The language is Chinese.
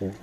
嗯。